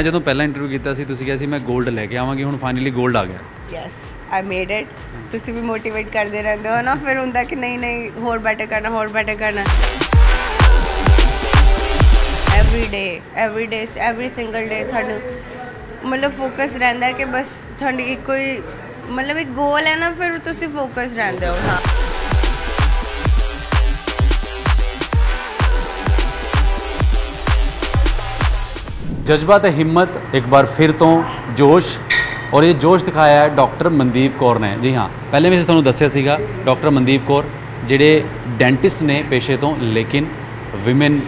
ਮੈਂ ਜਦੋਂ ਪਹਿਲਾਂ ਇੰਟਰਵਿਊ ਕੀਤਾ ਸੀ, ਤੁਸੀਂ ਕਿਹਾ ਸੀ, ਮੈਂ 골ਡ ਲੈ ਕੇ ਆਵਾਂਗੀ, ਹੁਣ ਫਾਈਨਲੀ 골ਡ ਆ ਗਿਆ। ਯੈਸ ਆਈ ਮੇਡ ਇਟ ਤੁਸੀਂ ਵੀ ਮੋਟੀਵੇਟ ਕਰਦੇ ਰਹਿੰਦੇ ਹੋ ਨਾ, ਫਿਰ ਹੁੰਦਾ ਕਿ ਨਹੀਂ ਨਹੀਂ, ਹੋਰ ਬੈਟਰ ਕਰਨਾ, ਹੋਰ ਬੈਟਰ ਕਰਨਾ। Every day every day every single day ਤੁਹਾਨੂੰ ਮਤਲਬ ਫੋਕਸ ਰਹਿੰਦਾ ਕਿ ਬਸ ਤੁਹਾਡੀ ਇੱਕੋ ਹੀ, ਮਤਲਬ ਇੱਕ ਗੋਲ ਹੈ ਨਾ, ਫਿਰ ਤੁਸੀਂ ਫੋਕਸ ਰਹਿੰਦੇ ਹੋ ਹਾਂ। ਜਜ਼ਬਾ ਤੇ ਹਿੰਮਤ ਇੱਕ ਵਾਰ ਫਿਰ ਤੋਂ ਜੋਸ਼। ਔਰ ਇਹ ਜੋਸ਼ ਦਿਖਾਇਆ ਹੈ ਡਾਕਟਰ ਮਨਦੀਪ ਕੌਰ ਨੇ। ਜੀ ਹਾਂ ਪਹਿਲੇ ਵੀ ਅਸੀਂ ਤੁਹਾਨੂੰ ਦੱਸਿਆ ਸੀਗਾ ਡਾਕਟਰ ਮਨਦੀਪ ਕੌਰ ਜਿਹੜੇ ਡੈਂਟਿਸਟ ਨੇ ਪੇਸ਼ੇ ਤੋਂ ਲੇਕਿਨ ਔਮਨ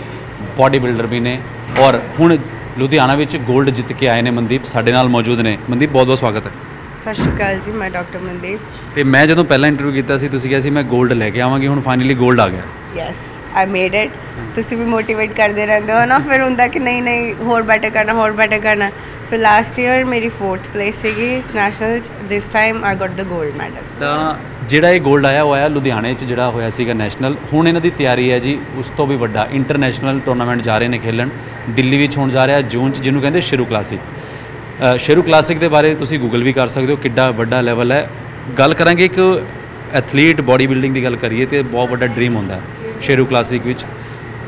ਬੋਡੀ ਬਿਲਡਰ ਵੀ ਨੇ। ਔਰ ਹੁਣ ਲੁਧਿਆਣਾ ਵਿੱਚ 골ਡ ਜਿੱਤ ਕੇ ਆਏ ਨੇ ਮਨਦੀਪ ਸਾਡੇ ਨਾਲ ਮੌਜੂਦ ਨੇ। ਮਨਦੀਪ ਬਹੁਤ ਬਹੁਤ ਸਵਾਗਤ ਹੈ। ਸਤਿ ਸ਼੍ਰੀ ਅਕਾਲ ਜੀ ਮੈਂ ਡਾਕਟਰ ਮਨਦੀਪ। ਤੇ ਮੈਂ ਜਦੋਂ ਪਹਿਲਾਂ ਇੰਟਰਵਿਊ ਕੀਤਾ ਸੀ ਤੁਸੀਂ ਕਿਹਾ ਸੀ ਮੈਂ 골ਡ ਲੈ ਕੇ ਆਵਾਂਗੀ ਹੁਣ ਫਾਈਨਲੀ 골ਡ ਆ ਗਿਆ। ਯੈਸ ਆਈ ਮੇਡ ਇਟ ਤੁਸੀਂ ਵੀ ਮੋਟੀਵੇਟ ਕਰਦੇ ਰਹਿੰਦੇ ਹੋ ਨਾ, ਫਿਰ ਹੁੰਦਾ ਕਿ ਨਹੀਂ ਨਹੀਂ, ਹੋਰ ਬੈਟਰ ਕਰਨਾ, ਹੋਰ ਬੈਟਰ ਕਰਨਾ। ਸੋ ਲਾਸਟ ਈਅਰ ਮੇਰੀ 4th ਪਲੇਸ ਸੀਗੀ national this time I got the 골ਡ ਮੈਡਲ ਤਾਂ ਜਿਹੜਾ ਇਹ 골ਡ ਆਇਆ ਹੋਇਆ ਲੁਧਿਆਣੇ 'ਚ ਜਿਹੜਾ ਹੋਇਆ ਸੀਗਾ ਨੈਸ਼ਨਲ ਹੁਣ ਇਹਨਾਂ ਦੀ ਤਿਆਰੀ ਹੈ ਜੀ, ਉਸ ਤੋਂ ਵੀ ਵੱਡਾ। ਇੰਟਰਨੈਸ਼ਨਲ ਟੂਰਨਾਮੈਂਟ ਜਾ ਰਹੇ ਨੇ ਖੇਲਣ। ਦਿੱਲੀ ਵਿੱਚ ਹੋਣ ਜਾ ਰਿਹਾ, ਜੂਨ 'ਚ, ਜਿਹਨੂੰ ਕਹਿੰਦੇ ਸ਼ੇਰੂ ਕਲਾਸਿਕ ਸ਼ੇਰੂ ਕਲਾਸਿਕ ਦੇ ਬਾਰੇ ਤੁਸੀਂ ਗੂਗਲ ਵੀ ਕਰ ਸਕਦੇ ਹੋ, ਕਿੱਡਾ ਵੱਡਾ ਲੈਵਲ ਹੈ। ਗੱਲ ਕਰਾਂਗੇ ਇੱਕ ਐਥਲੀਟ ਬਾਡੀ ਬਿਲਡਿੰਗ ਦੀ ਗੱਲ ਕਰੀਏ, ਤੇ ਬਹੁਤ ਵੱਡਾ ਡ੍ਰੀਮ ਹੁੰਦਾ। ਹੈ ਸ਼ੇਰੂ ਕਲਾਸਿਕ ਵਿੱਚ।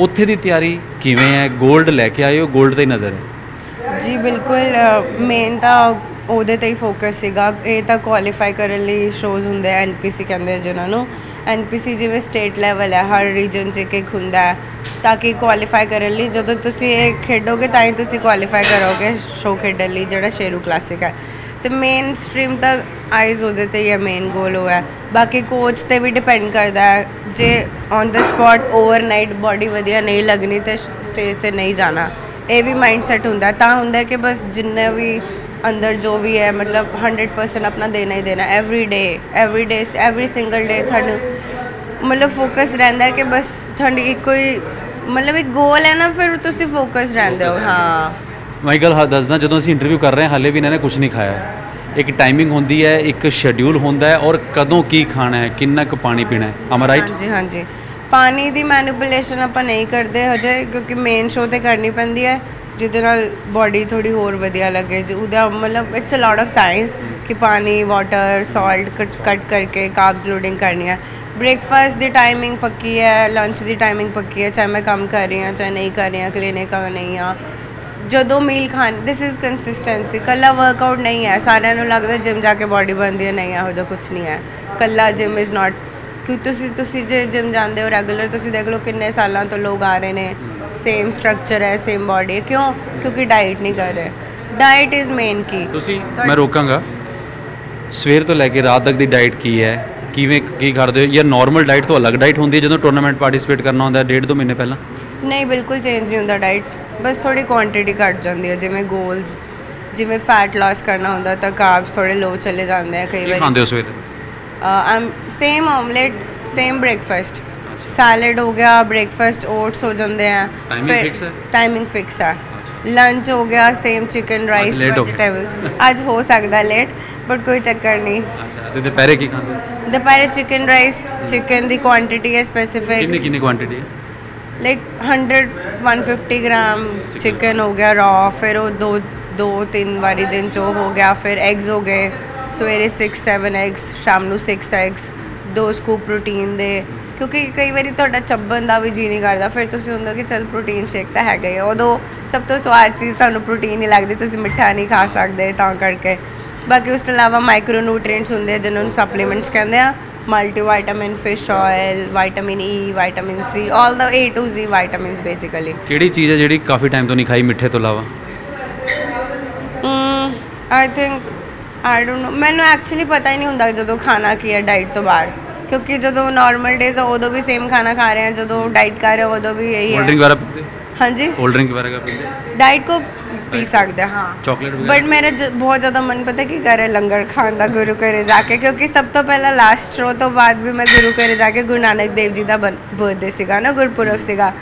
ਉੱਥੇ ਦੀ ਤਿਆਰੀ ਕਿਵੇਂ ਹੈ? 골ਡ ਲੈ ਕੇ ਆਏ ਹੋ 골ਡ ਤੇ ਹੀ ਨਜ਼ਰ ਹੈ। ਜੀ, ਬਿਲਕੁਲ ਮੇਨ ਤਾਂ ਉਹਦੇ ਤੇ ਹੀ ਫੋਕਸ ਸੀਗਾ। ਇਹ ਤਾਂ ਕੁਆਲੀਫਾਈ ਕਰਨ ਲਈ ਸ਼ੋਜ਼ ਹੁੰਦੇ ਆ ਐਨਪੀਸੀ ਕਹਿੰਦੇ ਆ ਜਿਨ੍ਹਾਂ ਨੂੰ। ਐਨਪੀਸੀ ਜਿਵੇਂ ਸਟੇਟ ਲੈਵਲ ਹੈ, ਹਰ ਰੀਜਨ 'ਚ ਇੱਕ ਇੱਕ ਹੁੰਦਾ ਹੈ, ਤਾਂ ਕਿ ਕੁਆਲੀਫਾਈ ਕਰਨ ਲਈ ਜਦੋਂ ਤੁਸੀਂ ਇਹ ਖੇਡੋਗੇ, ਤਾਂ ਹੀ ਤੁਸੀਂ ਕੁਆਲੀਫਾਈ ਕਰੋਗੇ ਸ਼ੋ ਖੇਡਣ ਲਈ, ਜਿਹੜਾ ਸ਼ੇਰੂ ਕਲਾਸਿਕ ਹੈ। ਤੇ ਮੇਨ ਸਟ੍ਰੀਮ ਤਾਂ ਆਈਜ਼ ਉਹਦੇ ਤੇ ਹੀ ਹੈ ਮੇਨ ਗੋਲ ਉਹ ਹੈ। ਬਾਕੀ ਕੋਚ ਤੇ ਵੀ ਡਿਪੈਂਡ ਕਰਦਾ ਹੈ। ਜੇ on the spot overnight body ਵਧੀਆ ਨਹੀਂ ਲੱਗਣੀ ਤੇ ਸਟੇਜ ਤੇ ਨਹੀਂ ਜਾਣਾ, ਇਹ ਵੀ ਮਾਈਂਡ ਸੈਟ ਹੁੰਦਾ। ਤਾਂ ਹੁੰਦਾ ਕਿ ਬਸ ਜਿੰਨੇ ਵੀ ਅੰਦਰ ਜੋ ਵੀ ਹੈ, ਮਤਲਬ 100% ਆਪਣਾ ਦੇਣਾ ਹੀ ਦੇਣਾ। Every day every day every single day ਤੁਹਾਨੂੰ ਮਤਲਬ ਫੋਕਸ ਰਹਿੰਦਾ ਕਿ ਬਸ ਤੁਹਾਡੀ ਇੱਕੋ ਹੀ ਮਤਲਬ ਇੱਕ ਗੋਲ ਹੈ ਨਾ, ਫਿਰ ਤੁਸੀਂ ਫੋਕਸ ਰਹਿੰਦੇ ਹੋ। ਹਾਂ। ਮੈਂ ਇੱਕ ਗੱਲ ਹਾ- ਦੱਸਦਾ, ਜਦੋਂ ਅਸੀਂ ਇੰਟਰਵਿਊ ਕਰ ਰਹੇ ਹਾਂ, ਹਾਲੇ ਵੀ ਇਹਨਾਂ ਨੇ ਕੁਝ ਨਹੀਂ ਖਾਇਆ। ਇੱਕ ਟਾਈਮਿੰਗ ਹੁੰਦੀ ਹੈ, ਇੱਕ ਸ਼ੈਡਿਊਲ ਹੁੰਦਾ ਹੈ ਔਰ ਕਦੋਂ ਕੀ ਖਾਣਾ ਹੈ, ਕਿੰਨਾ ਕੁ ਪਾਣੀ ਪੀਣਾ ਹੈ। ਆਮ ਰਾਈਟ ਹਾਂਜੀ ਹਾਂਜੀ। ਪਾਣੀ ਦੀ ਮੈਨੀਪੂਲੇਸ਼ਨ ਆਪਾਂ ਨਹੀਂ ਕਰਦੇ ਹਜੇ, ਕਿਉਂਕਿ ਮੇਨ ਸ਼ੋਅ ਤੇ ਕਰਨੀ ਪੈਂਦੀ ਹੈ, ਜਿਹਦੇ ਨਾਲ ਬਾਡੀ ਥੋੜੀ ਹੋਰ ਵਧੀਆ ਲੱਗੇ। ਜੀ ਉਹਦਾ ਮਤਲਬ it's a lot of science ਕਿ ਪਾਣੀ ਵਾਟਰ ਸਾਲਟ ਕੱਟ ਕਰਕੇ ਕਾਰਬਸ ਲੋਡਿੰਗ ਕਰਨੀ ਹੈ। ਬ੍ਰੇਕਫਾਸਟ ਦੀ ਟਾਈਮਿੰਗ ਪੱਕੀ ਹੈ ਲੰਚ ਦੀ ਟਾਈਮਿੰਗ ਪੱਕੀ ਹੈ, ਚਾਹੇ ਮੈਂ ਕੰਮ ਕਰ ਰਹੀ ਹਾਂ, ਚਾਹੇ ਨਹੀਂ ਕਰ ਰਹੀ ਹਾਂ ਕਲੀਨਿਕ ਨਹੀਂ ਆ। ਜਦੋਂ ਮੀਲ ਖਾਣ ਦਿਸ ਇਜ਼ ਕੰਸਿਸਟੈਂਸੀ ਕੱਲਾ ਵਰਕਆਊਟ ਨਹੀਂ ਹੈ। ਸਾਰਿਆਂ ਨੂੰ ਲੱਗਦਾ ਜਿਮ ਜਾ ਕੇ ਬਾਡੀ ਬਣਦੀ ਹੈ। ਨਹੀਂ ਇਹੋ ਜਿਹਾ ਕੁਝ ਨਹੀਂ ਹੈ। ਕੱਲਾ ਜਿਮ ਇਜ਼ ਨਾਟ ਕਿ ਤੁਸੀਂ ਤੁਸੀਂ ਜੇ ਜਿਮ ਜਾਂਦੇ ਹੋ ਰੈਗੂਲਰ ਤੁਸੀਂ ਦੇਖ ਲਓ ਕਿੰਨੇ ਸਾਲਾਂ ਤੋਂ ਲੋਕ ਆ ਰਹੇ ਨੇ। ਸੇਮ ਸਟਰਕਚਰ ਹੈ ਸੇਮ ਬਾਡੀ ਕਿਉਂ? ਕਿਉਂਕਿ ਡਾਈਟ ਨਹੀਂ ਕਰ ਰਹੇ। ਡਾਈਟ ਇਜ਼ ਮੇਨ ਕੀ ਤੁਸੀਂ ਮੈਂ ਰੋਕਾਂਗਾ। ਸਵੇਰ ਤੋਂ ਲੈ ਕੇ ਰਾਤ ਤੱਕ ਦੀ ਡਾਈਟ ਕੀ ਹੈ? ਕਿਵੇਂ ਕੀ ਕਰਦੇ ਹੋ? ਜਾਂ ਨਾਰਮਲ ਡਾਈਟ ਤੋਂ ਅਲੱਗ ਡਾਈਟ ਹੁੰਦੀ ਹੈ ਜਦੋਂ ਟੂਰਨਾਮੈਂਟ ਪਾਰਟਿਸਿਪੇਟ ਕਰਨਾ ਹੁੰਦਾ ਹੈ ਡੇਢ ਦੋ ਮਹੀਨੇ ਪਹਿਲਾਂ? ਨਹੀਂ ਬਿਲਕੁਲ ਚੇਂਜ ਨਹੀਂ ਹੁੰਦਾ ਡਾਈਟ ਬਸ ਥੋੜੀ ਕੁਆਂਟੀਟੀ ਘਟ ਜਾਂਦੀ ਹੈ ਜਿਵੇਂ ਗੋਲਸ ਜਿਵੇਂ ਫੈਟ ਲਾਸ ਕਰਨਾ ਹੁੰਦਾ ਤਾਂ ਕਾਰਬਸ ਥੋੜੇ ਲੋ ਚਲੇ ਜਾਂਦੇ ਆ ਕਈ ਕੀ ਵਾਰੀ। ਖਾਂਦੇ ਹੋ ਸਵੇਰੇ? ਆਮ same omelette same breakfast salad ਹੋ ਗਿਆ ਬ੍ਰੇਕਫਾਸਟ ਓਟਸ ਹੋ ਜਾਂਦੇ ਆ। Timing fix ਹੈ? ਟਾਈਮਿੰਗ ਫਿਕਸ ਹੈ ਲੰਚ ਹੋ ਗਿਆ ਸੇਮ ਚਿਕਨ ਰਾਈਸ late ਹੋ ਗਿਆ। ਵੈਜੀਟੇਬਲਸ ਅੱਜ ਹੋ ਸਕਦਾ ਲੇਟ ਬਟ ਕੋਈ ਚੱਕਰ ਨਹੀਂ। ਅੱਛਾ ਤੇ ਦੁਪਹਿਰੇ ਕੀ ਖਾਂਦੇ ਹੋ? ਦੁਪਹਿਰੇ ਚਿਕਨ ਰਾਈਸ ਚਿਕਨ ਦੀ ਕੁਆਂਟੀਟੀ ਹੈ ਸਪੈਸੀਫਿਕ ਕਿੰਨੀ ਕਿੰਨੀ ਕੁਆਂਟੀਟੀ ਹੈ? ਲਾਈਕ 100 150 ਗ੍ਰਾਮ ਚਿਕਨ ਹੋ ਗਿਆ ਰॉ ਫਿਰ ਉਹ ਦੋ ਦੋ ਤਿੰਨ ਵਾਰੀ ਦਿਨ ਚ ਹੋ ਗਿਆ ਫਿਰ ਐਗਸ ਹੋ ਗਏ ਸਵੇਰੇ 6 7 ਐਗਸ ਸ਼ਾਮ ਨੂੰ 6 ਐਗਸ ਦੋ ਸਕੂਪ ਪ੍ਰੋਟੀਨ ਦੇ ਕਿਉਂਕਿ ਕਈ ਵਾਰੀ ਤੁਹਾਡਾ ਚੱਬਣ ਦਾ ਵੀ ਜੀ ਨਹੀਂ ਕਰਦਾ ਫਿਰ ਤੁਸੀਂ ਹੁੰਦਾ ਕਿ ਚਲ ਪ੍ਰੋਟੀਨ ਸ਼ੇਕ ਤਾਂ ਹੈਗਾ ਹੀ ਉਦੋਂ ਸਭ ਤੋਂ ਸਵਾਦ ਚੀਜ਼ ਤੁਹਾਨੂੰ ਪ੍ਰੋਟੀਨ ਹੀ ਲੱਗਦੀ ਤੁਸੀਂ ਮਿੱਠਾ ਨਹੀਂ ਖਾ ਸਕਦੇ ਤਾਂ ਕਰਕੇ ਬਾਕੀ ਉਸ ਤੋਂ ਇਲਾਵਾ ਮਾਈਕਰੋ ਨਿਊਟ੍ਰੀਐਂਟਸ ਹੁੰਦੇ ਆ ਜਿਹਨਾਂ ਨੂੰ ਸਪਲੀਮੈਂਟਸ ਕਹਿੰਦੇ ਆ multi vitamin fish oil vitamin E vitamin C all the A to Z vitamins basically. ਕਿਹੜੀ ਚੀਜ਼ ਹੈ ਜਿਹੜੀ ਕਾਫੀ ਟਾਈਮ ਤੋਂ ਨਹੀਂ ਖਾਈ ਮਿੱਠੇ ਤੋਂ ਇਲਾਵਾ ਆਈ ਥਿੰਕ ਆਈ ਡੋਨਟ ਨੋ ਮੈਨੂੰ ਐਕਚੁਅਲੀ ਪਤਾ ਹੀ ਨਹੀਂ ਹੁੰਦਾ ਜਦੋਂ ਖਾਣਾ ਕੀ ਹੈ ਡਾਈਟ ਤੋਂ ਬਾਅਦ ਕਿਉਂਕਿ ਜਦੋਂ ਨਾਰਮਲ ਡੇਜ਼ ਆ ਉਦੋਂ ਵੀ ਸੇਮ ਖਾਣਾ ਖਾ ਰਹੇ ਹਾਂ ਜਦੋਂ ਡਾਈਟ ਕਰ ਰਹੇ ਹਾਂ ਉਦੋਂ ਵੀ ਇਹੀ ਕੋਲਡ ਹੈ ਡਰਿੰਕ ਵਗੈਰਾ ਪੀਂਦੇ ਹਾਂਜੀ। ਕੋਲਡ ਡਰਿੰਕ ਵਗੈਰਾ ਪੀਂਦੇ? ਡਾਈਟ ਕੋ ਪੀ ਸਕਦੇ ਹਾਂ, ਚਾਕਲੇਟ ਵਗੈਰਾ? ਬਟ ਮੇਰਾ ਬਹੁਤ ਜ਼ਿਆਦਾ ਮਨ ਪਤਾ ਕੀ ਕਰੇ ਲੰਗਰ ਖਾਣ ਦਾ ਗੁਰੂ ਘਰੇ ਜਾ ਕੇ ਕਿਉਂਕਿ ਸਭ ਤੋਂ ਪਹਿਲਾਂ ਲਾਸਟ ਸ਼ੋ ਤੋਂ ਬਾਅਦ ਵੀ ਮੈਂ ਗੁਰੂ ਘਰੇ ਜਾ ਕੇ ਗੁਰੂ ਨਾਨਕ ਦੇਵ ਜੀ ਦਾ ਬਰਥਡੇ ਸੀਗਾ ਨਾ ਗੁਰਪੁਰਬ ਸੀਗਾ।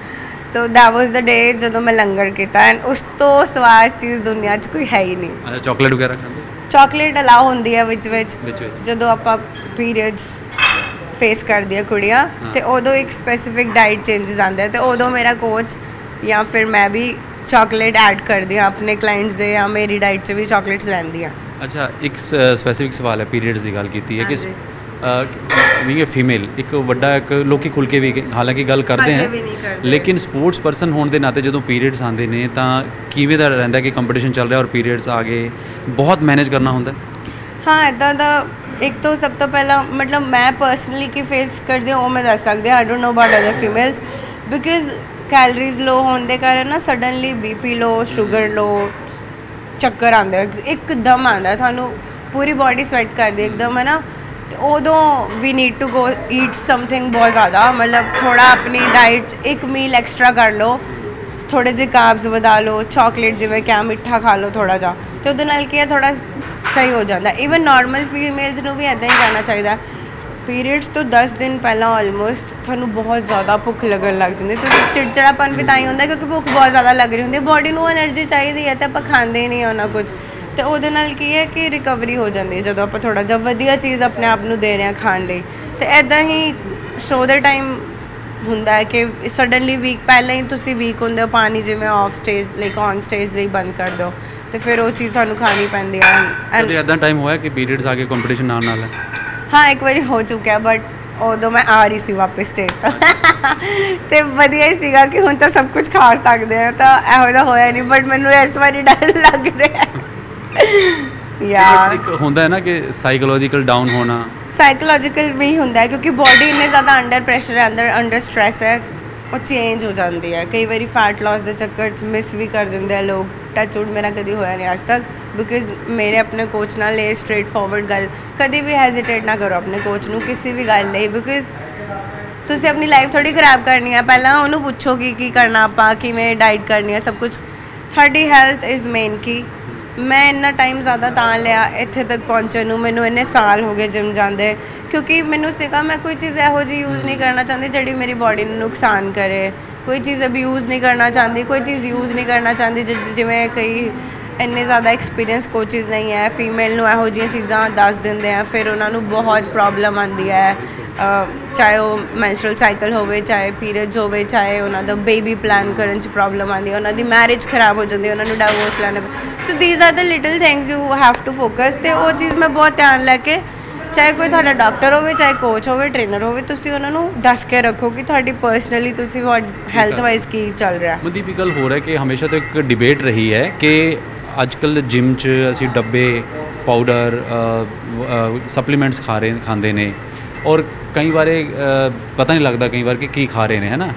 ਸੋ that was the day ਜਦੋਂ ਮੈਂ ਲੰਗਰ ਕੀਤਾ ਐਂਡ ਉਸ ਤੋਂ ਸਵਾਦ ਚੀਜ਼ ਦੁਨੀਆ 'ਚ ਕੋਈ ਹੈ ਹੀ ਨਹੀਂ। ਅੱਛਾ ਚਾਕਲੇਟ ਵਗੈਰਾ ਖਾਂਦੇ? ਚਾਕਲੇਟ ਅਲਾਉ ਹੁੰਦੀ ਹੈ ਵਿੱਚ ਵਿੱਚ। ਜਦੋਂ ਆਪਾਂ ਪੀਰੀਅਡਸ ਫੇਸ ਕਰਦੀਆਂ ਕੁੜੀਆਂ ਹਾਂ। ਤੇ ਉਦੋਂ ਇੱਕ ਸਪੈਸੀਫਿਕ ਡਾਈਟ ਚੇਂਜਸ ਆਉਂਦੇ ਆ ਤੇ ਉਦੋਂ ਮੇਰਾ ਕੋਚ ਜਾਂ ਫਿਰ ਮੈਂ ਵੀ ਚਾਕਲੇਟ ਐਡ ਕਰਦੀ ਹਾਂ ਆਪਣੇ ਕਲਾਇੰਟਸ ਦੇ ਜਾਂ ਮੇਰੀ ਡਾਈਟ 'ਚ ਵੀ ਚਾਕਲੇਟਸ ਰਹਿੰਦੀਆਂ ਅੱਛਾ ਇੱਕ ਸਪੈਸੀਫਿਕ ਸਵਾਲ ਹੈ ਪੀਰੀਅਡਸ ਦੀ ਗੱਲ ਕੀਤੀ ਹੈ ਕਿ। ਵੀ ਇਹ ਫੀਮੇਲ ਇੱਕ ਵੱਡਾ ਇੱਕ ਲੋਕੀ ਖੁੱਲ ਕੇ ਵੀ ਹਾਲਾਂਕਿ ਗੱਲ ਕਰਦੇ ਕਰਦੇ। ਲੇਕਿਨ ਸਪੋਰਟਸ ਪਰਸਨ ਹੋਣ ਦੇ ਨਾਤੇ ਜਦੋਂ ਪੀਰੀਅਡਸ ਆਉਂਦੇ ਨੇ ਤਾਂ ਕਿਵੇਂ ਦਾ ਰਹਿੰਦਾ ਕਿ ਕੰਪੀਟੀਸ਼ਨ ਚੱਲ ਰਿਹਾ ਔਰ ਪੀਰੀਅਡਸ ਆ ਗਏ ਬਹੁਤ ਮੈਨੇਜ ਕਰਨਾ ਹੁੰਦਾ ਹੈ? ਹਾਂ ਇਦਾਂ ਦਾ ਇੱਕ ਤੋਂ ਸਭ ਤੋਂ ਪਹਿਲਾਂ ਮਤਲਬ ਮੈਂ ਪਰਸਨਲੀ ਕੀ ਫੇਸ ਕਰਦੀ ਹਾਂ ਉਹ ਮੈਂ ਦੱਸ ਸਕਦੀ ਹਾਂ I don't know about other females because calories low ਹੋਣ ਦੇ ਕਾਰਨ ਨਾ suddenly BP low sugar low ਚੱਕਰ ਆਉਂਦਾ ਆ, ਇੱਕਦਮ ਆਉਂਦਾ ਤੁਹਾਨੂੰ ਪੂਰੀ ਬਾਡੀ ਸਵੈਟ ਕਰਦੀ ਇੱਕਦਮ ਹੈ ਨਾ। ਤੇ ਉਦੋਂ ਵੀ need to go eat something ਬਹੁਤ ਜ਼ਿਆਦਾ। ਮਤਲਬ ਥੋੜਾ ਆਪਣੀ ਡਾਈਟ ਇੱਕ ਮੀਲ ਐਕਸਟਰਾ ਕਰ ਲਓ। ਥੋੜੇ ਜਿਹੇ ਕਾਰਬਸ ਵਧਾ ਲਓ। ਚਾਕਲੇਟ ਜਿਵੇਂ ਕਿਆ ਮਿੱਠਾ ਖਾ ਲਓ ਥੋੜਾ ਜਿਹਾ। ਤੇ ਉਹਦੇ ਨਾਲ ਕੀ ਹੈ? ਥੋੜਾ ਸਹੀ ਹੋ ਜਾਂਦਾ। ਇਵਨ ਨਾਰਮਲ ਫੀਮੇਲਸ ਨੂੰ ਵੀ ਇਦਾਂ ਹੀ ਕਰਨਾ ਚਾਹੀਦਾ। ਪੀਰੀਅਡਸ ਤੋਂ 10 ਦਿਨ ਪਹਿਲਾਂ ਆਲਮੋਸਟ ਤੁਹਾਨੂੰ ਬਹੁਤ ਜ਼ਿਆਦਾ ਭੁੱਖ ਲੱਗਣ ਲੱਗ ਜਾਂਦੀ ਹੈ। ਤੇ ਚਿੜਚਿੜਾਪਨ ਵੀ ਤਾਂ ਹੀ ਹੁੰਦਾ ਕਿਉਂਕਿ ਭੁੱਖ ਬਹੁਤ ਜ਼ਿਆਦਾ ਲੱਗ ਰਹੀ ਹੁੰਦੀ ਹੈ। ਬਾਡੀ ਨੂੰ એનર્ਜੀ ਚਾਹੀਦੀ ਹੈ ਤੇ ਆਪਾਂ ਖਾਂਦੇ ਹੀ ਨਹੀਂ ਉਹਨਾਂ ਕੁਝ ਤੇ ਉਹਦੇ ਨਾਲ ਕੀ ਹੈ ਕਿ ਰਿਕਵਰੀ ਹੋ ਜਾਂਦੀ ਹੈ ਜਦੋਂ ਆਪਾਂ ਥੋੜਾ ਜਿਹਾ ਵਧੀਆ ਚੀਜ਼ ਆਪਣੇ ਆਪ ਨੂੰ ਦੇ ਰਹੇ ਹਾਂ ਖਾਣ ਲਈ। ਤੇ ਐਦਾਂ ਹੀ ਸ਼ੋਅ ਦੇ ਟਾਈਮ ਹੁੰਦਾ ਹੈ ਕਿ ਸਡਨਲੀ ਵੀਕ ਪਹਿਲਾਂ ਹੀ ਤੁਸੀਂ ਵੀਕ ਹੁੰਦੇ ਹੋ, ਪਾਣੀ ਜਿਵੇਂ off stage like on stage ਲਈ ਬੰਦ ਕਰ ਦਿਓ। ਤੇ ਫਿਰ ਉਹ ਚੀਜ਼ ਤੁਹਾਨੂੰ ਖਾਣੀ ਪੈਂਦੀ ਹੈ। ਐਂਡ ਇਦਾਂ ਟਾਈਮ ਹੋਇਆ ਕਿ ਪੀਰੀਅਡਸ ਆ ਕੇ ਕੰਪੀਟੀਸ਼ਨ ਨਾਲ ਨਾਲ ਹੈ? ਹਾਂ ਇੱਕ ਵਾਰੀ ਹੋ ਚੁੱਕਿਆ ਬਟ ਉਦੋਂ ਮੈਂ ਆ ਰਹੀ ਸੀ ਵਾਪਸ ਸਟੇਟ ਤੋਂ। ਤੇ ਵਧੀਆ ਹੀ ਸੀਗਾ ਕਿ ਹੁਣ ਤਾਂ ਸਭ ਕੁਝ ਖਾ ਸਕਦੇ ਆ ਤਾਂ ਇਹੋ ਜਿਹਾ ਹੋਇਆ ਨਹੀਂ ਬਟ ਮੈਨੂੰ ਇਸ ਵਾਰੀ ਡਰ ਲੱਗ ਰਿਹਾ ਯਾਰ ਇੱਕ ਹੁੰਦਾ ਹੈ ਨਾ ਕਿ ਸਾਈਕੋਲੋਜੀਕਲ ਡਾਊਨ ਹੋਣਾ। ਸਾਈਕੋਲੋਜੀਕਲ ਵੀ ਹੁੰਦਾ ਹੈ ਕਿਉਂਕਿ ਬਾਡੀ ਇੰਨੇ ਜ਼ਿਆਦਾ ਅੰਡਰ ਪ੍ਰੈਸ਼ਰ ਹੈ ਅੰਦਰ ਅੰਡਰ ਸਟ੍ਰੈਸ ਹੈ ਉਹ ਚੇਂਜ ਹੋ ਜਾਂਦੀ ਹੈ। ਕਈ ਵਾਰੀ ਫੈਟ ਲਾਸ ਦੇ ਚੱਕਰ 'ਚ ਮਿਸ ਵੀ ਕਰ ਦਿੰਦੇ ਆ ਲੋਕ। ਟੱਚ ਮੇਰਾ ਕਦੀ ਹੋਇਆ ਨਹੀਂ ਅੱਜ ਤੱਕ। ਬਿਕਾਜ਼ ਮੇਰੇ ਆਪਣੇ ਕੋਚ ਨਾਲ ਇਹ ਸਟ੍ਰੇਟ ਫਾਰਵਰਡ ਗੱਲ ਕਦੇ ਵੀ ਹੈਜ਼ਿਟੇਟ ਨਾ ਕਰੋ ਆਪਣੇ ਕੋਚ ਨੂੰ, ਕਿਸੇ ਵੀ ਗੱਲ ਲਈ ਬਿਕਾਜ਼ ਤੁਸੀਂ ਆਪਣੀ ਲਾਈਫ ਥੋੜੀ ਖਰਾਬ ਕਰਨੀ ਹੈ ਪਹਿਲਾਂ ਉਹਨੂੰ ਪੁੱਛੋ ਕਿ ਕੀ ਕਰਨਾ ਆਪਾਂ, ਕਿਵੇਂ ਡਾਈਟ ਕਰਨੀ ਹੈ ਸਭ ਕੁਝ ਤੁਹਾਡੀ ਹੈਲਥ ਇਜ਼ ਮੇਨ ਕੀ ਮੈਂ ਇੰਨਾ ਟਾਈਮ ਜ਼ਿਆਦਾ ਤਾਂ ਲਿਆ ਇੱਥੇ ਤੱਕ ਪਹੁੰਚਣ ਨੂੰ, ਮੈਨੂੰ ਇੰਨੇ ਸਾਲ ਹੋ ਗਏ ਜਿਮ ਜਾਂਦੇ। ਕਿਉਂਕਿ ਮੈਨੂੰ ਸੀਗਾ, ਮੈਂ ਕੋਈ ਚੀਜ਼ ਇਹੋ ਜਿਹੀ ਯੂਜ਼ ਨਹੀਂ ਕਰਨਾ ਚਾਹੁੰਦੀ ਜਿਹੜੀ ਮੇਰੀ ਬਾਡੀ ਨੂੰ ਨੁਕਸਾਨ ਕਰੇ। ਕੋਈ ਚੀਜ਼ ਅਬਿਊਜ਼ ਨਹੀਂ ਕਰਨਾ ਚਾਹੁੰਦੀ, ਕੋਈ ਚੀਜ਼ ਯੂਜ਼ ਨਹੀਂ ਕਰਨਾ ਚਾਹੁੰਦੀ, ਜਿ- ਜਿਵੇਂ ਕਈ ਇੰਨੇ ਜ਼ਿਆਦਾ ਐਕਸਪੀਰੀਅੰਸ ਕੋਚਿਸ ਨਹੀਂ ਹੈ ਫੀਮੇਲ ਨੂੰ ਇਹੋ ਜਿਹੀਆਂ ਚੀਜ਼ਾਂ ਦੱਸ ਦਿੰਦੇ ਆ ਫਿਰ ਉਹਨਾਂ ਨੂੰ ਬਹੁਤ ਪ੍ਰੋਬਲਮ ਆਉਂਦੀ ਹੈ। ਚਾਹੇ ਉਹ ਮੈਂਸਟਰਲ ਸਾਈਕਲ ਹੋਵੇ ਚਾਹੇ ਪੀਰੀਅਡਸ ਹੋਵੇ ਚਾਹੇ ਉਹਨਾਂ ਦਾ ਬੇਬੀ ਪਲਾਨ ਕਰਨ ਚ ਪ੍ਰੋਬਲਮ ਆਉਂਦੀ ਹੈ ਉਹਨਾਂ ਦੀ ਮੈਰਿਜ ਖਰਾਬ ਹੋ ਜਾਂਦੀ ਹੈ ਉਹਨਾਂ ਨੂੰ ਡਾਈਵੋਰਸ ਲੈਣਾ so these are the little things you have to focus ਤੇ ਉਹ ਚੀਜ਼ ਮੈਂ ਬਹੁਤ ਧਿਆਨ ਲੈ ਕੇ ਚਾਹੇ ਕੋਈ ਤੁਹਾਡਾ ਡਾਕਟਰ ਹੋਵੇ ਚਾਹੇ ਕੋਚ ਹੋਵੇ ਟ੍ਰੇਨਰ ਹੋਵੇ ਤੁਸੀਂ ਉਹਨਾਂ ਨੂੰ ਦੱਸ ਕੇ ਰੱਖੋ ਕਿ ਤੁਹਾਡੀ ਪਰਸਨਲੀ ਤੁਸੀਂ ਹੈਲਥ ਵਾਈਜ਼ ਕੀ ਚੱਲ ਰਿਹਾ। ਮਨਦੀਪ ਇੱਕ ਗੱਲ ਹੋ ਰਿਹਾ ਕਿ ਹਮੇਸ਼ਾ ਤੋਂ ਇੱਕ ਡਿਬੇਟ ਰਹੀ ਹੈ ਕਿ ਅੱਜ ਕੱਲ ਜਿਮ 'ਚ ਅਸੀਂ ਡੱਬੇ ਪਾਊਡਰ ਸਪਲੀਮੈਂਟਸ ਖਾ ਰਹੇ ਖਾਂਦੇ ਨੇ ਔਰ ਕਈ ਵਾਰੇ ਅ, ਪਤਾ ਨਹੀਂ ਲੱਗਦਾ ਕਈ ਵਾਰ ਕਿ ਕੀ ਖਾ ਰਹੇ ਨੇ ਹੈ ਨਾ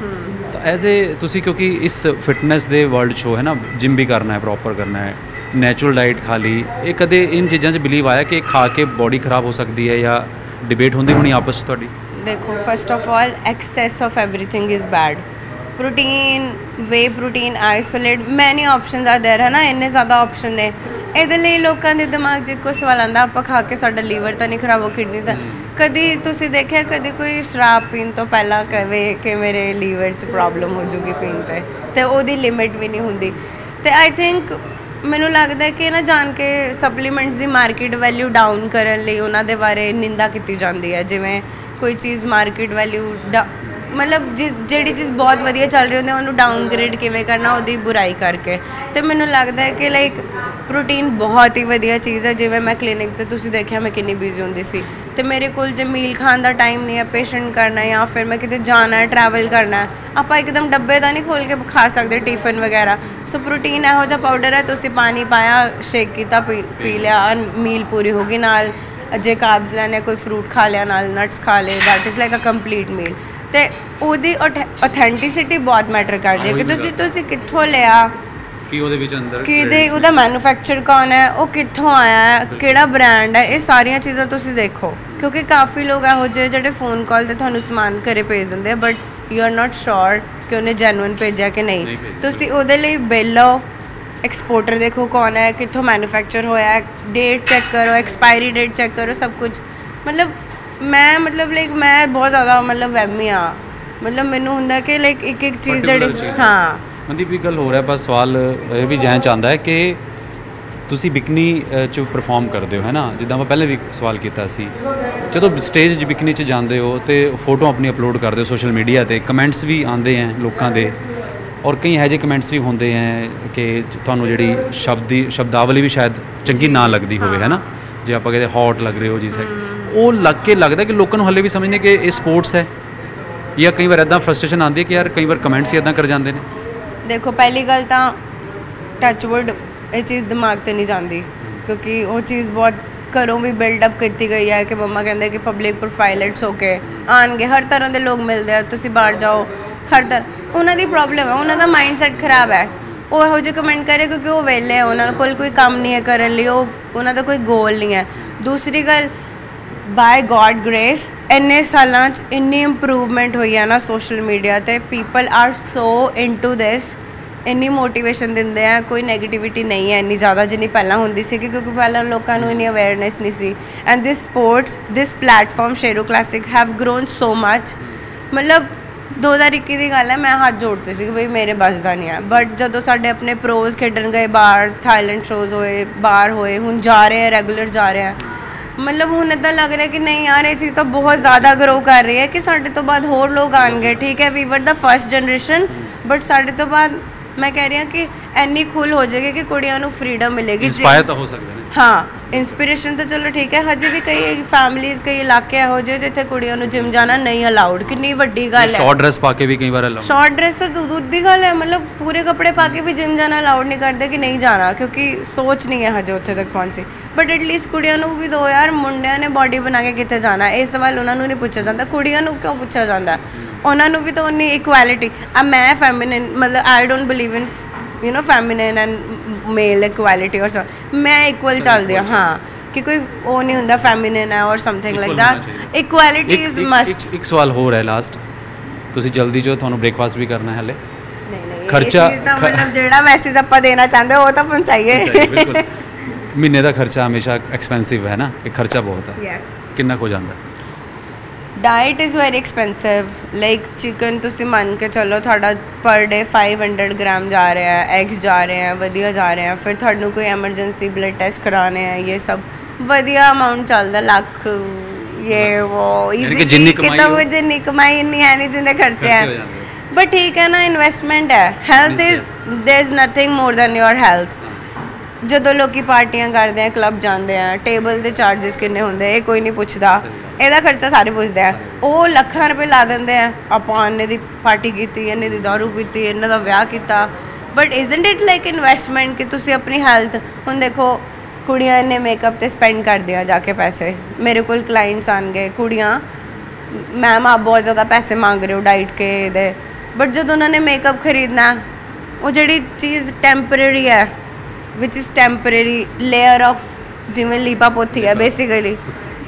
ਤਾਂ ਐਜ਼ ਏ ਤੁਸੀਂ ਕਿਉਂਕਿ ਇਸ ਫਿਟਨੈਸ ਦੇ ਵਰਲਡ 'ਚ ਹੋ ਹੈ ਨਾ ਜਿਮ ਵੀ ਕਰਨਾ ਹੈ ਪ੍ਰੋਪਰ ਕਰਨਾ ਹੈ ਨੈਚੁਰਲ ਡਾਈਟ ਖਾ ਲਈ ਇਹ ਕਦੇ ਇਨ ਚੀਜ਼ਾਂ 'ਚ ਬਿਲੀਵ ਆਇਆ ਕਿ ਇਹ ਖਾ ਕੇ ਬੋਡੀ ਖਰਾਬ ਹੋ ਸਕਦੀ ਹੈ ਜਾਂ ਡਿਬੇਟ ਹੁੰਦੀ ਹੋਣੀ ਆਪਸ 'ਚ ਤੁਹਾਡੀ ਦੇਖੋ first of all excess of everything is bad protein whey protein isolate many options are there ਹੈ ਨਾ ਇੰਨੇ ਜ਼ਿਆਦਾ ਆਪਸ਼ਨ ਨੇ ਇਹਦੇ ਲਈ ਲੋਕਾਂ ਦੇ ਦਿਮਾਗ 'ਚ ਇੱਕੋ ਸਵਾਲ ਆਂਦਾ ਆਪਾਂ ਖਾ ਕੇ ਸਾਡਾ ਲੀਵਰ ਤਾਂ ਨਹੀਂ ਖਰਾਬ ਹੋ ਕਿਡਨੀ ਤਾਂ ਕਦੀ ਤੁਸੀਂ ਦੇਖਿਆ ਕਦੀ ਕੋਈ ਸ਼ਰਾਬ ਪੀਣ ਤੋਂ ਪਹਿਲਾਂ ਕਹੇ ਕਿ ਮੇਰੇ ਲੀਵਰ 'ਚ ਪ੍ਰੋਬਲਮ ਹੋ ਜੂਗੀ ਪੀਣ ਤੇ ਤੇ ਉਹਦੀ ਲਿਮਿਟ ਵੀ ਨਹੀਂ ਹੁੰਦੀ ਤੇ ਆਈ ਥਿੰਕ ਮੈਨੂੰ ਲੱਗਦਾ ਹੈ ਕਿ ਨਾ ਜਾਣ ਕੇ ਸਪਲੀਮੈਂਟਸ ਦੀ ਮਾਰਕੀਟ ਵੈਲਿਊ ਡਾਊਨ ਕਰਨ ਲਈ ਉਹਨਾਂ ਦੇ ਬਾਰੇ ਨਿੰਦਾ ਕੀਤੀ ਜਾਂਦੀ ਹੈ ਜਿਵੇਂ ਕੋਈ ਚੀਜ਼ ਮਾਰਕੀਟ ਵੈਲਿਊ ਮਤਲਬ ਜਿ- ਜਿਹੜੀ ਚੀਜ਼ ਬਹੁਤ ਵਧੀਆ ਚੱਲ ਰਹੀ ਹੁੰਦੀ ਹੈ, ਉਹਨੂੰ ਡਾਊਨਗ੍ਰੇਡ ਕਿਵੇਂ ਕਰਨਾ, ਉਹਦੀ ਬੁਰਾਈ ਕਰਕੇ। ਤੇ ਮੈਨੂੰ ਲੱਗਦਾ ਹੈ ਕਿ ਲਾਈਕ ਪ੍ਰੋਟੀਨ ਬਹੁਤ ਹੀ ਵਧੀਆ ਚੀਜ਼ ਹੈ। ਜਿਵੇਂ ਮੈਂ ਕਲੀਨਿਕ ਤੇ ਤੁਸੀਂ ਦੇਖਿਆ, ਮੈਂ ਕਿੰਨੀ ਬਿਜ਼ੀ ਹੁੰਦੀ ਸੀ। ਤੇ ਮੇਰੇ ਕੋਲ ਜੇ ਮੀਲ ਖਾਣ ਦਾ ਟਾਈਮ ਨਹੀਂ ਹੈ ਪੇਸ਼ੈਂਟ ਕਰਨਾ ਹੈ ਜਾਂ ਫਿਰ ਮੈਂ ਕਿਤੇ ਜਾਣਾ ਹੈ ਟਰੈਵਲ ਕਰਨਾ ਹੈ, ਆਪਾਂ ਇੱਕਦਮ ਡੱਬੇ ਦਾ ਨਹੀਂ ਖੋਲ ਕੇ ਖਾ ਸਕਦੇ ਟਿਫਨ ਵਗੈਰਾ। ਸੋ ਪ੍ਰੋਟੀਨ ਇਹੋ ਜਿਹਾ ਪਾਊਡਰ ਹੈ, ਤੁਸੀਂ ਪਾਣੀ ਪਾਇਆ ਸ਼ੇਕ ਕੀਤਾ, ਪੀ ਪੀ ਲਿਆ ਮੀਲ ਪੂਰੀ ਹੋ ਗਈ ਨਾਲ। ਜੇ ਕਾਰਬਸ ਲੈਣੇ, ਕੋਈ ਫਰੂਟ ਖਾ ਲਿਆ, ਨਾਲ ਨਟਸ ਖਾ ਲਏ that is like a complete meal ਤੇ ਉਹਦੀ ਆਥੈਂਟਿਸਿਟੀ ਬਹੁਤ ਮੈਟਰ ਕਰਦੀ ਹੈ ਕਿ ਤੁਸੀਂ ਤੁਸੀਂ ਕਿੱਥੋਂ ਲਿਆ? ਕੀ ਉਹਦੇ ਵਿੱਚ ਅੰਦਰ ਕਿਹਦੇ ਉਹਦਾ ਮੈਨੂਫੈਕਚਰ ਕੌਣ ਹੈ? ਉਹ ਕਿੱਥੋਂ ਆਇਆ ਹੈ? ਕਿਹੜਾ ਬ੍ਰਾਂਡ ਹੈ? ਇਹ ਸਾਰੀਆਂ ਚੀਜ਼ਾਂ ਤੁਸੀਂ ਦੇਖੋ। ਕਿਉਂਕਿ ਕਾਫੀ ਲੋਕ ਇਹੋ ਜਿਹੇ ਜਿਹੜੇ ਫੋਨ ਕਾਲ ਤੇ ਤੁਹਾਨੂੰ ਸਮਾਨ ਘਰੇ ਭੇਜ ਦਿੰਦੇ ਆ but you are not sure ਕਿ ਉਹਨੇ ਜੈਨੂਇਨ ਭੇਜਿਆ ਕਿ ਨਹੀਂ। ਤੁਸੀਂ ਉਹਦੇ ਲਈ ਬਿੱਲ ਲਓ। ਐਕਸਪੋਰਟਰ ਦੇਖੋ ਕੌਣ ਹੈ ਕਿੱਥੋਂ ਮੈਨੂਫੈਕਚਰ ਹੋਇਆ ਹੈ। ਡੇਟ ਚੈੱਕ ਕਰੋ ਐਕਸਪਾਇਰੀ ਡੇਟ ਚੈੱਕ ਕਰੋ ਸਭ ਕੁਝ। ਮਤਲਬ ਮੈਂ ਮਤਲਬ ਲਾਈਕ ਮੈਂ ਬਹੁਤ ਜ਼ਿਆਦਾ ਮਤਲਬ ਵਹਿਮੀ ਆ ਮਤਲਬ ਮੈਨੂੰ ਹੁੰਦਾ ਕਿ ਲਾਈਕ ਇੱਕ ਇੱਕ ਚੀਜ਼ ਜਿਹੜੀ। ਹਾਂ। ਮਨਦੀਪ ਇੱਕ ਗੱਲ ਹੋ ਰਿਹਾ ਬਸ ਸਵਾਲ ਇਹ ਵੀ ਜੈਨ ਚਾਹੁੰਦਾ ਹੈ ਕਿ ਤੁਸੀਂ ਬਿਕਨੀ ਚ ਪਰਫਾਰਮ ਕਰਦੇ ਹੋ ਹੈ ਨਾ? ਜਿੱਦਾਂ ਆਪਾਂ ਪਹਿਲੇ ਵੀ ਸਵਾਲ ਕੀਤਾ ਸੀ। ਜਦੋਂ ਸਟੇਜ 'ਚ ਬਿਕਨੀ 'ਚ ਜਾਂਦੇ ਹੋ ਤੇ ਫੋਟੋ ਆਪਣੀ ਅਪਲੋਡ ਕਰਦੇ ਹੋ ਸੋਸ਼ਲ ਮੀਡੀਆ ਤੇ ਕਮੈਂਟਸ ਵੀ ਆਉਂਦੇ ਆ ਲੋਕਾਂ ਦੇ। ਔਰ ਕਈ ਇਹੋ ਜਿਹੇ ਕਮੈਂਟਸ ਵੀ ਹੁੰਦੇ ਹੈ ਕਿ ਤੁਹਾਨੂੰ ਜਿਹੜੀ ਸ਼ਬਦ ਸ਼ਬਦਾਵਲੀ ਵੀ ਸ਼ਾਇਦ ਚੰਗੀ ਨਾ ਲੱਗਦੀ ਹੋਵੇ ਹੈ ਨਾ? ਜੇ ਆਪਾਂ ਕਹਿੰਦੇ ਹੌਟ ਲੱਗ ਰਹੇ ਹੋ ਜੀ ਸਾਈਡ ਉਹ ਲੱਗ ਕੇ ਲੱਗਦਾ ਕਿ ਲੋਕਾਂ ਨੂੰ ਹੱਲੇ ਵੀ ਸਮਝਨੇ ਕਿ ਇਹ ਸਪੋਰਟਸ ਹੈ ਜਾਂ ਕਈ ਵਾਰ ਇਦਾਂ ਫਰਸਟ੍ਰੇਸ਼ਨ ਆਉਂਦੀ ਹੈ ਕਿ ਯਾਰ ਕਈ ਵਾਰ ਕਮੈਂਟਸ ਹੀ ਇਦਾਂ ਕਰ ਜਾਂਦੇ ਨੇ। ਦੇਖੋ, ਪਹਿਲੀ ਗੱਲ ਤਾਂ ਟੱਚਵੁੱਡ ਇਹ ਚੀਜ਼ ਦਿਮਾਗ ਤੇ ਨਹੀਂ ਜਾਂਦੀ ਕਿਉਂਕਿ ਉਹ ਚੀਜ਼ ਬਹੁਤ ਘਰੋਂ ਵੀ ਬਿਲਡ ਅਪ ਕੀਤੀ ਗਈ ਹੈ ਕਿ ਮੰਮਾ ਕਹਿੰਦੇ ਕਿ ਪਬਲਿਕ ਪ੍ਰੋਫਾਈਲ ਇਟਸ ਓਕੇ ਆਣਗੇ ਹਰ ਤਰ੍ਹਾਂ ਦੇ ਲੋਕ ਮਿਲਦੇ ਆ, ਤੁਸੀਂ ਬਾਹਰ ਜਾਓ, ਹਰ ਤਰ੍ਹਾਂ ਉਹਨਾਂ ਦੀ ਪ੍ਰੋਬਲਮ ਹੈ, ਉਹਨਾਂ ਦਾ ਮਾਈਂਡ ਸੈਟ ਖਰਾਬ ਹੈ। ਉਹ ਇਹੋ ਜਿਹੇ ਕਮੈਂਟ ਕਰੇ ਕਿਉਂਕਿ ਉਹ ਵਿਹਲੇ ਹੈ ਉਹਨਾਂ ਕੋਲ ਕੋਈ ਕੰਮ ਨਹੀਂ ਹੈ ਕਰਨ ਲਈ, ਉਹ, ਉਹਨਾਂ ਦਾ ਕੋਈ ਗੋਲ ਨਹੀਂ ਹੈ। ਦੂਸਰੀ ਗੱਲ ਬਾਈ ਗੋਡ ਗ੍ਰੇਸ ਇੰਨੇ ਸਾਲਾਂ 'ਚ ਇੰਨੀ ਇੰਪਰੂਵਮੈਂਟ ਹੋਈ ਹੈ ਨਾ ਸੋਸ਼ਲ ਮੀਡੀਆ ਤੇ people are so into this ਇੰਨੀ ਮੋਟੀਵੇਸ਼ਨ ਦਿੰਦੇ ਆ, ਕੋਈ 네ਗੇਟਿਵਿਟੀ ਨਹੀਂ ਹੈ ਇੰਨੀ ਜ਼ਿਆਦਾ ਜਿੰਨੀ ਪਹਿਲਾਂ ਹੁੰਦੀ ਸੀ, ਕਿਉਂਕਿ ਪਹਿਲਾਂ ਲੋਕਾਂ ਨੂੰ ਇੰਨੀ ਅਵੇਅਰਨੈਸ ਨਹੀਂ ਸੀ। And this sports this platform Sheru classic have grown so much ਮਤਲਬ 2021 ਦੀ ਗੱਲ ਹੈ, ਮੈਂ ਹੱਥ ਜੋੜਦੀ ਸੀ ਕਿ ਬਈ ਮੇਰੇ ਬਸ ਦਾ ਨਹੀਂ ਹੈ ਬਟ ਜਦੋਂ ਸਾਡੇ ਆਪਣੇ ਪ੍ਰੋਜ਼ ਖੇਡਣ ਗਏ, ਬਾਹਰ ਥਾਈਲੈਂਡ ਸ਼ੋਜ਼ ਹੋਏ, ਬਾਹਰ ਹੋਏ, ਹੁਣ ਜਾ ਰਹੇ ਆ ਰੈਗੂਲਰ ਜਾ ਰਹੇ ਆ। ਮਤਲਬ ਹੁਣ ਇਦਾਂ ਲੱਗ ਰਿਹਾ ਕਿ ਨਹੀਂ ਯਾਰ ਇਹ ਚੀਜ਼ ਤਾਂ ਬਹੁਤ ਜ਼ਿਆਦਾ ਗਰੋ ਕਰ ਰਹੀ ਹੈ ਕਿ ਸਾਡੇ ਤੋਂ ਬਾਅਦ ਹੋਰ ਲੋਕ ਆਣਗੇ ਠੀਕ ਹੈ? ਵੀ ਵਰ ਦਾ ਫਰਸਟ ਜਨਰੇਸ਼ਨ ਬਟ ਸਾਡੇ ਤੋਂ ਬਾਅਦ ਮੈਂ ਕਹਿ ਰਹੀ ਹਾਂ ਕਿ ਐਨੀ ਖੁੱਲ ਹੋ ਜਾਏਗੀ ਕਿ ਕੁੜੀਆਂ ਨੂੰ ਫ੍ਰੀडम ਮਿਲੇਗੀ ਇੰਸਪਾਇਰ ਤਾਂ ਹੋ ਸਕਦੇ ਨੇ। ਹਾਂ ਇਨਸਪੀਰੇਸ਼ਨ ਤਾਂ ਚਲੋ ਠੀਕ ਹੈ ਹਜੇ ਵੀ ਕਈ ਫੈਮਲੀਆਂ ਕਈ ਇਲਾਕੇ ਇਹੋ ਜਿਹੇ ਜਿੱਥੇ ਕੁੜੀਆਂ ਨੂੰ ਜਿਮ ਜਾਣਾ ਨਹੀਂ ਅਲਾਉਡ ਕਿੰਨੀ ਵੱਡੀ ਗੱਲ ਹੈ। ਸ਼ਾਰਟ ਡਰੈਸ ਪਾ ਕੇ ਵੀ ਕਈ ਵਾਰ ਅਲਾਉ ਸ਼ਾਰਟ ਡਰੈਸ ਤਾਂ ਦੂਰ ਦੀ ਗੱਲ ਹੈ ਮਤਲਬ ਪੂਰੇ ਕੱਪੜੇ ਪਾ ਕੇ ਵੀ ਜਿਮ ਜਾਣਾ ਅਲਾਉਡ ਨਹੀਂ ਕਰਦੇ ਕਿ ਨਹੀਂ ਜਾਣਾ ਕਿਉਂਕਿ ਸੋਚ ਨਹੀਂ ਹੈ ਹਜੇ ਉੱਥੇ ਤੱਕ ਪਹੁੰਚੀ। ਬਟ ਐਟਲੀਸਟ ਕੁੜੀਆਂ ਨੂੰ ਵੀ ਦੋ ਯਾਰ ਮੁੰਡਿਆਂ ਨੇ ਬਾਡੀ ਬਣਾ ਕੇ ਕਿੱਥੇ ਜਾਣਾ? ਇਹ ਸਵਾਲ ਉਹਨਾਂ ਨੂੰ ਨਹੀਂ ਪੁੱਛਿਆ ਜਾਂਦਾ। ਕੁੜੀਆਂ ਨੂੰ ਕਿਉਂ ਪੁੱਛਿਆ ਜਾਂਦਾ? ਉਹਨਾਂ ਨੂੰ ਵੀ ਤਾਂ ਉਨੀ ਇਕੁਐਲਿਟੀ ਆ ਮੈਂ ਫੈਮਿਨਿਨ ਮਤਲਬ I don't believe in you know feminine and male equality ਔਰ ਮੈਂ ਇਕੁਅਲ ਚੱਲਦੀ ਹਾਂ ਹਾਂ। ਕਿ ਕੋਈ ਉਹ ਨਹੀਂ ਹੁੰਦਾ ਫੈਮਿਨਿਨ ਹੈ or something like that. Equality ਇੱਕ- ਇਜ਼ ਮਸਟ ਇੱਕ- ਸਵਾਲ ਹੋਰ ਹੈ ਲਾਸਟ ਤੁਸੀਂ ਜਲਦੀ ਜੋ ਤੁਹਾਨੂੰ ਬ੍ਰੇਕਫਾਸਟ ਵੀ ਕਰਨਾ ਹੈ ਹਲੇ। ਨਹੀਂ ਨਹੀਂ ਖਰਚਾ- ਮਤਲਬ ਜਿਹੜਾ ਮੈਸੇਜ ਆਪਾਂ ਦੇਣਾ ਚਾਹੁੰਦੇ ਉਹ ਤਾਂ ਪਹੁੰਚਾਈਏ ਬਿਲਕੁਲ। ਮਹੀਨੇ ਦਾ ਖਰਚਾ ਹਮੇਸ਼ਾ ਐਕਸਪੈਂਸਿਵ ਹੈ ਨਾ ਇਹ ਖਰਚਾ ਬਹੁਤ ਹੈ ਯੈਸ ਕਿੰਨਾ ਕੁ ਹੋ ਜਾਂਦਾ? Diet is very expensive like chicken ਤੁਸੀਂ ਮੰਨ ਕੇ ਚੱਲੋ ਤੁਹਾਡਾ ਪਰ ਡੇ 500 ਗ੍ਰਾਮ ਜਾ ਰਿਹਾ ਹੈ ਐਗਸ ਜਾ ਰਹੇ ਹੈ ਵਧੀਆ ਜਾ ਰਹੇ ਹੈ ਫਿਰ ਤੁਹਾਨੂੰ ਕੋਈ ਐਮਰਜੈਂਸੀ ਬਲੱਡ ਟੈਸਟ ਕਰਾਣੇ ਹੈ ਇਹ ਸਭ ਵਧੀਆ ਅਮਾਉਂਟ ਚੱਲਦਾ ਲੱਖ ਇਹ ਉਹ ਕਿ ਜਿੰਨੀ ਕਮਾਈ ਕਿਤਾ ਉਹ ਜਿੰਨੀ ਕਮਾਈ ਨਹੀਂ ਹੈ ਨਹੀਂ ਜਿੰਨੇ ਖਰਚੇ ਹੋ। ਬਟ ਠੀਕ ਹੈ ਨਾ ਇਨਵੈਸਟਮੈਂਟ ਹੈ। Health is there is nothing more than your health ਜਦੋਂ ਲੋਕੀ ਪਾਰਟੀਆਂ ਕਰਦੇ ਆ ਕਲੱਬ ਜਾਂਦੇ ਆ ਟੇਬਲ ਦੇ ਚਾਰजेस ਕਿੰਨੇ ਹੁੰਦੇ ਇਹ ਕੋਈ ਨਹੀਂ ਪੁੱਛਦਾ। ਇਹਦਾ ਖਰਚਾ ਸਾਰੇ ਪੁੱਛਦੇ ਆ। ਉਹ ਲੱਖਾਂ ਰੁਪਏ ਲਾ ਦਿੰਦੇ ਆ। ਆਪਾਂ ਇੰਨੇ ਦੀ ਪਾਰਟੀ ਕੀਤੀ ਇੰਨੇ ਦੀ ਦਾਰੂ ਪੀਤੀ ਇਹਨਾਂ ਦਾ ਵਿਆਹ ਕੀਤਾ। But isn't it like investment ਕਿ ਤੁਸੀਂ ਆਪਣੀ ਹੈਲਥ ਹੁਣ ਦੇਖੋ ਕੁੜੀਆਂ ਇੰਨੇ ਮੇਕਅਪ ਤੇ ਸਪੈਂਡ ਕਰਦੀਆਂ ਜਾ ਕੇ ਪੈਸੇ। ਮੇਰੇ ਕੋਲ ਕਲਾਇੰਟਸ ਆਣਗੇ ਕੁੜੀਆਂ ਮੈਮ ਆਪ ਬਹੁਤ ਜ਼ਿਆਦਾ ਪੈਸੇ ਮੰਗ ਰਹੇ ਹੋ ਡਾਈਟ ਕੇ ਦੇ। ਬਟ ਜਦੋਂ ਉਹਨਾਂ ਨੇ ਮੇਕਅਪ ਖਰੀਦਣਾ ਉਹ ਜਿਹੜੀ ਚੀਜ਼ ਟੈਂਪਰੇਰੀ ਹੈ which is temporary layer of ਜਿਵੇਂ ਲੀਪਾ ਪੋਥੀ ਹੈ ਬੇਸਿਕਲੀ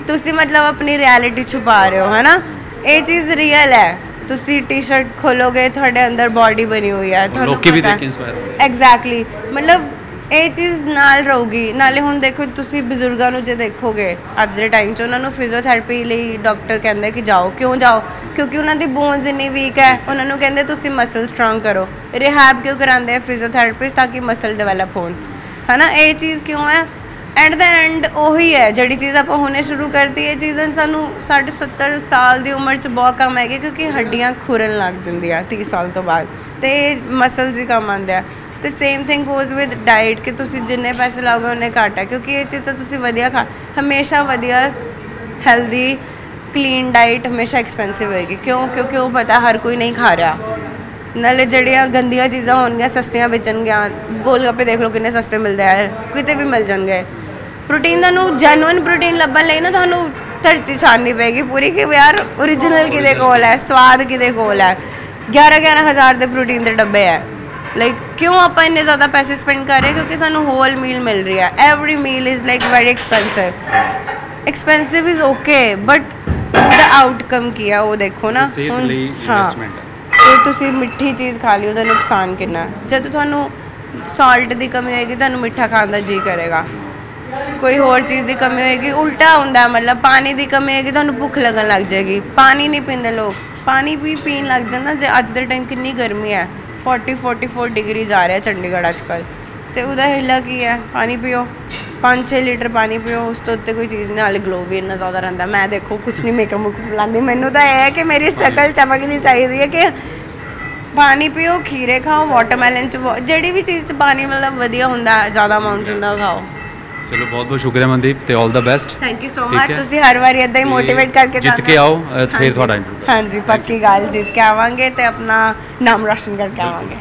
ਤੁਸੀਂ ਮਤਲਬ ਆਪਣੀ ਰਿਐਲਿਟੀ ਛੁਪਾ ਰਹੇ ਹੋ ਹੈਨਾ? ਇਹ ਚੀਜ਼ ਰੀਅਲ ਹੈ। ਤੁਸੀਂ ਟੀ-ਸ਼ਰਟ ਖੋਲੋਗੇ ਤੁਹਾਡੇ ਅੰਦਰ ਬਾਡੀ ਬਣੀ ਹੋਈ ਹੈ ਤੁਹਾਨੂੰ ਲੋਕੀ ਵੀ ਦੇਖ ਹੁੰਦੇ ਐਗਜ਼ੈਕਟਲੀ ਮਤਲਬ ਇਹ ਚੀਜ਼ ਨਾਲ ਰਹੂਗੀ। ਨਾਲੇ ਹੁਣ ਦੇਖੋ ਤੁਸੀਂ ਬਜ਼ੁਰਗਾਂ ਨੂੰ ਜੇ ਦੇਖੋਗੇ ਅੱਜ ਦੇ ਟਾਈਮ 'ਚ ਉਹਨਾਂ ਨੂੰ ਫਿਜ਼ੀਓਥੈਰੇਪੀ ਲਈ ਡਾਕਟਰ ਕਹਿੰਦੇ ਕਿ ਜਾਓ ਕਿਉਂ ਜਾਓ? ਕਿਉਂਕਿ ਉਹਨਾਂ ਦੀ ਬੋਨਸ ਇੰਨੀ ਵੀਕ ਹੈ। ਉਹਨਾਂ ਨੂੰ ਕਹਿੰਦੇ ਤੁਸੀਂ ਮਸਲ ਸਟਰੋਂਗ ਕਰੋ। ਰਿਹੈਬ ਕਿਉਂ ਕਰਾਉਂਦੇ ਆ ਫਿਜ਼ੀਓਥੈਰੇਪਿਸਟ ਤਾਂ ਕਿ ਮਸਲ ਡਿਵੈਲਪ ਹੋਣ। ਹਨਾ, ਇਹ ਚੀਜ਼ ਕਿਉਂ ਹੈ ਐਟ ਦਾ ਐਂਡ ਉਹੀ ਹੈ, ਜਿਹੜੀ ਚੀਜ਼ ਆਪਾਂ ਹੁਣੇ ਸ਼ੁਰੂ ਕਰਤੀ, ਇਹ ਚੀਜ਼ਾਂ ਸਾਨੂੰ 60 70 ਸਾਲ ਦੀ ਉਮਰ 'ਚ ਬਹੁਤ ਕੰਮ ਹੈਗੇ ਕਿਉਂਕਿ ਹੱਡੀਆਂ ਖੁਰਨ ਲੱਗ ਜਾਂਦੀਆਂ 30 ਸਾਲ ਤੋਂ ਬਾਅਦ, ਤੇ ਮਸਲਸ ਹੀ ਕੰਮ ਆਉਂਦੇ ਆ। ਤੇ same thing goes with diet ਕਿ ਤੁਸੀਂ ਜਿੰਨੇ ਪੈਸੇ ਲਾਓਗੇ ਉਹਨੇ ਘੱਟ ਹੈ ਕਿਉਂਕਿ ਇਹ ਚੀਜ਼ ਤਾਂ ਤੁਸੀਂ ਵਧੀਆ ਖਾ, ਹਮੇਸ਼ਾ ਵਧੀਆ ਹੈਲਦੀ ਕਲੀਨ ਡਾਈਟ ਹਮੇਸ਼ਾ ਐਕਸਪੈਂਸਿਵ ਹੋਏਗੀ। ਕਿਉਂ? ਕਿਉਂਕਿ ਉਹ ਪਤਾ ਹਰ ਕੋਈ ਨਹੀਂ ਖਾ ਰਿਹਾ। ਨਾਲੇ ਜਿਹੜੀਆਂ ਗੰਦੀਆਂ ਚੀਜ਼ਾਂ ਹੋਣਗੀਆਂ ਸਸਤੀਆਂ ਵੇਚਣਗੀਆਂ ਗੋਲ ਗੱਪੇ ਦੇਖ ਲਓ ਕਿੰਨੇ ਸਸਤੇ ਮਿਲਦੇ ਆ ਕਿਤੇ ਵੀ ਮਿਲ ਜਾਣਗੇ। ਪ੍ਰੋਟੀਨ ਤੁਹਾਨੂੰ ਜੈਨੂਇਨ ਪ੍ਰੋਟੀਨ ਲੱਭਣ ਲਈ ਨਾ ਤੁਹਾਨੂੰ ਧਰਤੀ ਛਾਣਨੀ ਪਏਗੀ ਪੂਰੀ ਕਿ ਯਾਰ origignal ਕਿਹਦੇ ਕੋਲ ਹੈ ਸਵਾਦ ਕਿਹਦੇ ਕੋਲ ਹੈ। 11 11000 ਦੇ ਪ੍ਰੋਟੀਨ ਦੇ ਡੱਬੇ ਹੈ। ਲਾਈਕ ਕਿਉਂ ਆਪਾਂ ਇੰਨੇ ਜ਼ਿਆਦਾ ਪੈਸੇ ਸਪੈਂਡ ਕਰ ਰਹੇ? ਕਿਉਂਕਿ ਸਾਨੂੰ ਹੋਲ ਮੀਲ ਮਿਲ ਰਹੀ ਹੈ। Every meal is like very expensive expensive is okay but ਉਹਦਾ ਆਊਟਕਮ ਕੀ ਹੈ ਉਹ ਦੇਖੋ ਨਾ। ਹੁਣ- ਹੈ। ਤੇ ਤੁਸੀਂ ਮਿੱਠੀ ਚੀਜ਼ ਖਾ ਲਈ ਉਹਦਾ ਨੁਕਸਾਨ ਕਿੰਨਾ ਹੈ? ਜਦੋਂ ਤੁਹਾਨੂੰ ਸਾਲਟ ਦੀ ਕਮੀ ਹੋਏਗੀ, ਤੁਹਾਨੂੰ ਮਿੱਠਾ ਖਾਣ ਦਾ ਜੀ ਕਰੇਗਾ। ਕੋਈ ਹੋਰ ਚੀਜ਼ ਦੀ ਕਮੀ ਹੋਏਗੀ, ਉਲਟਾ ਹੁੰਦਾ ਮਤਲਬ ਪਾਣੀ ਦੀ ਕਮੀ ਹੋਏਗੀ, ਤੁਹਾਨੂੰ ਭੁੱਖ ਲੱਗਣ ਲੱਗ ਜਾਏਗੀ। ਪਾਣੀ ਨਹੀਂ ਪੀਂਦੇ ਲੋਕ। ਪਾਣੀ ਵੀ ਪੀਣ ਲੱਗ ਜਾਣਾ ਜੇ ਅੱਜ ਦੇ ਟਾਈਮ ਕਿੰਨੀ ਗਰਮੀ ਹੈ। 40 44 ਡਿਗਰੀ ਜਾ ਰਿਹਾ ਚੰਡੀਗੜ੍ਹ ਅੱਜ ਕੱਲ੍ਹ। ਤੇ ਉਹਦਾ ਹਿੱਲਾ ਕੀ ਹੈ? ਪਾਣੀ ਪੀਓ। 5-6 ਲੀਟਰ ਪਾਣੀ ਪੀਓ ਉਸ ਤੋਂ ਉੱਤੇ ਕੋਈ ਚੀਜ਼ ਨਾਲ ਗਲੋ ਵੀ ਇੰਨਾ ਜ਼ਿਆਦਾ ਰਹਿੰਦਾ। ਮੈਂ ਦੇਖੋ ਕੁਝ ਨਹੀਂ ਮੇਕਅਪ ਮੁਕਅਪ ਲਾਉਂਦੀ ਮੈਨੂੰ ਤਾਂ ਇਹ ਹੈ ਕਿ ਮੇਰੀ ਸ਼ਕਲ ਚਮਕਣੀ ਚਾਹੀਦੀ ਹੈ ਕਿ ਪਾਣੀ ਪੀਓ ਖੀਰੇ ਖਾਓ ਵਾਟਰਮੈਲਨ ਚ ਜਿਹੜੀ ਵੀ ਚੀਜ਼ ਚ ਪਾਣੀ ਮਤਲਬ ਵਧੀਆ ਹੁੰਦਾ ਜ਼ਿਆਦਾ ਅਮਾਉਂਟ ਚ ਹੁੰਦਾ ਖਾਓ। ਚਲੋ ਬਹੁਤ ਬਹੁਤ ਸ਼ੁਕਰੀਆ ਮਨਦੀਪ ਤੇ 올 the best thank you so much. ਤੁਸੀਂ ਹਰ ਵਾਰੀ ਇਦਾਂ ਹੀ ਮੋਟੀਵੇਟ ਕਰਕੇ ਜਿੱਤ ਕੇ ਆਓ, ਫਿਰ। ਤੁਹਾਡਾ interview ਹਾਂਜੀ ਪੱਕੀ ਗੱਲ ਜਿੱਤ ਕੇ ਆਵਾਂਗੇ ਤੇ ਆਪਣਾ ਨਾਮ ਰੋਸ਼ਨ ਕਰਕੇ ਆਵਾਂਗੇ।